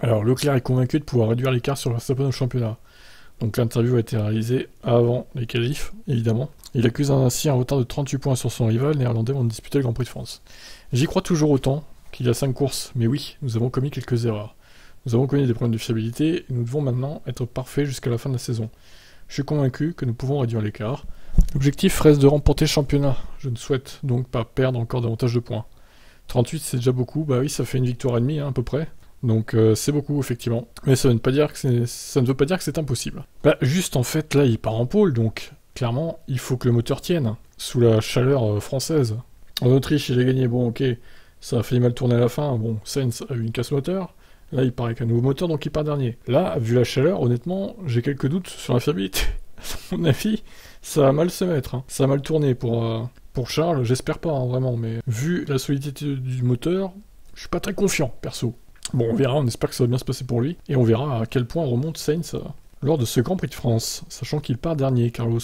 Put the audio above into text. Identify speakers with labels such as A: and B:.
A: Alors, Leclerc est convaincu de pouvoir réduire l'écart sur Verstappen au championnat. Donc l'interview a été réalisée avant les qualifs, évidemment. Il accuse ainsi un retard de 38 points sur son rival néerlandais vont disputer le Grand Prix de France. J'y crois toujours autant qu'il y a 5 courses, mais oui, nous avons commis quelques erreurs. Nous avons connu des problèmes de fiabilité et nous devons maintenant être parfaits jusqu'à la fin de la saison. Je suis convaincu que nous pouvons réduire l'écart. L'objectif reste de remporter le championnat. Je ne souhaite donc pas perdre encore davantage de points. 38 c'est déjà beaucoup, bah oui ça fait une victoire et demie hein, à peu près. Donc euh, c'est beaucoup effectivement. Mais ça, ne veut pas dire que c'est impossible. Bah juste en fait là il part en pôle donc clairement il faut que le moteur tienne sous la chaleur euh, française. En Autriche il a gagné, bon ok, ça a fait mal tourner à la fin, bon Sainz a eu une casse moteur. Là il part avec un nouveau moteur donc il part dernier. Là vu la chaleur honnêtement j'ai quelques doutes sur la fiabilité. à mon avis ça va mal se mettre. Hein. Ça va mal tourner pour, euh, pour Charles, j'espère pas hein, vraiment, mais vu la solidité du moteur, je suis pas très confiant perso. Bon, on verra, on espère que ça va bien se passer pour lui, et on verra à quel point remonte Sainz euh, lors de ce Grand Prix de France, sachant qu'il part dernier, Carlos.